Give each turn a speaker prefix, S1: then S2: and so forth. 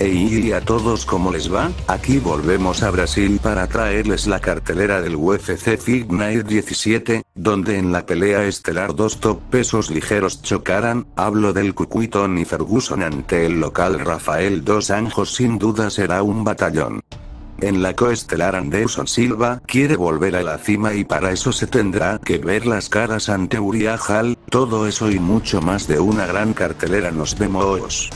S1: Ey a todos ¿cómo les va? Aquí volvemos a Brasil para traerles la cartelera del UFC Fight Night 17, donde en la pelea estelar dos top pesos ligeros chocaran, hablo del Cucuitón y Ferguson ante el local Rafael Dos Anjos sin duda será un batallón. En la coestelar Anderson Silva quiere volver a la cima y para eso se tendrá que ver las caras ante Uriah Hall, todo eso y mucho más de una gran cartelera nos vemos.